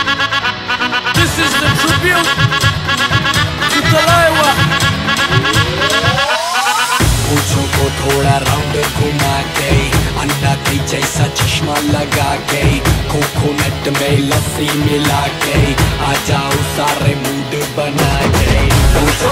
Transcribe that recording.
This is the tribute to Talaiwa. पूछो को थोड़ा राउंड घुमा के अंडा के जैसा चश्मा लगा के कोकोनट में लस्सी मिला के आ जाओ सारे मूड बना के पूछो